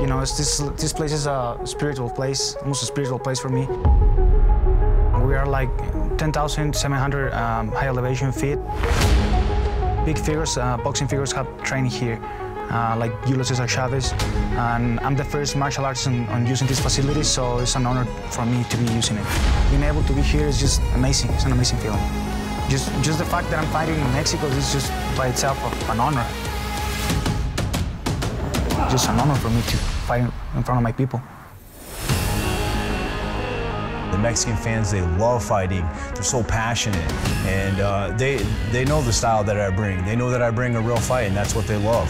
You know, this this place is a spiritual place, almost a spiritual place for me. We are like 10,700 um, high elevation feet. Big figures, uh, boxing figures have trained here, uh, like Cesar Chavez. And I'm the first martial artist on, on using this facility, so it's an honor for me to be using it. Being able to be here is just amazing. It's an amazing feeling. Just, just the fact that I'm fighting in Mexico is just by itself an honor. Just an honor for me to fight in front of my people. The Mexican fans, they love fighting. They're so passionate, and uh, they they know the style that I bring. They know that I bring a real fight, and that's what they love.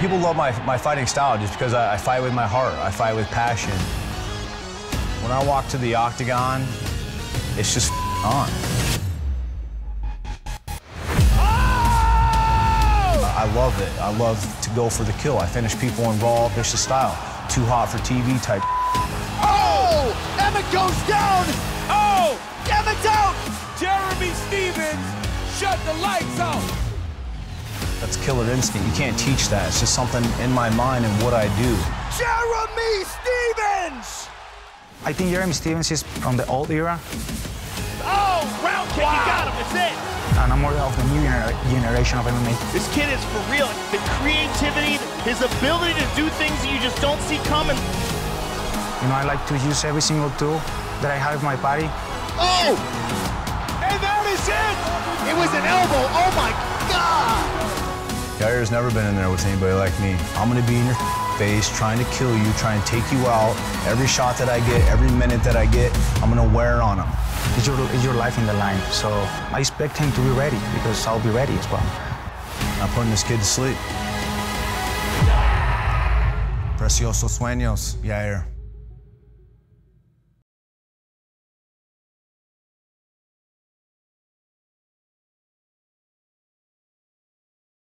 People love my, my fighting style just because I, I fight with my heart. I fight with passion. When I walk to the octagon, it's just on. I love it. I love to go for the kill. I finish people in raw, vicious style. Too hot for TV type. Oh! Emmett goes down! Oh! Emmett's out! Jeremy Stephens shut the lights out. That's killer instinct. You can't teach that. It's just something in my mind and what I do. Jeremy Stephens! I think Jeremy Stephens is from the old era, Oh, and I'm more of the new generation of MMA. This kid is for real. The creativity, his ability to do things that you just don't see coming. You know, I like to use every single tool that I have in my body. Oh! And that is it! Yair's never been in there with anybody like me. I'm gonna be in your face, trying to kill you, trying to take you out. Every shot that I get, every minute that I get, I'm gonna wear on him. It's your, it's your life in the line. So I expect him to be ready because I'll be ready as well. I'm putting this kid to sleep. Preciosos sueños, Yair.